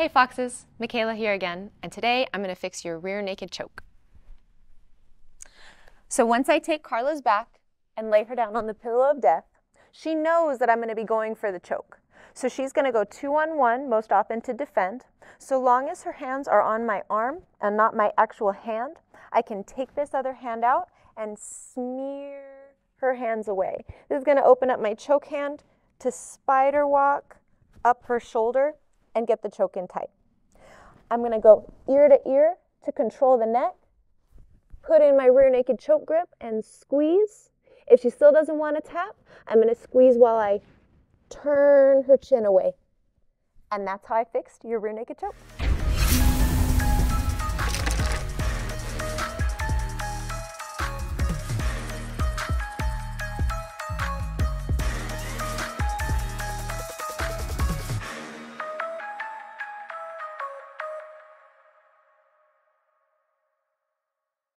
Hey Foxes, Mikaela here again, and today I'm going to fix your rear naked choke. So once I take Carla's back and lay her down on the pillow of death, she knows that I'm going to be going for the choke. So she's going to go two on one, most often to defend. So long as her hands are on my arm and not my actual hand, I can take this other hand out and smear her hands away. This is going to open up my choke hand to spider walk up her shoulder and get the choke in tight. I'm going to go ear to ear to control the neck, put in my rear naked choke grip and squeeze. If she still doesn't want to tap, I'm going to squeeze while I turn her chin away. And that's how I fixed your rear naked choke.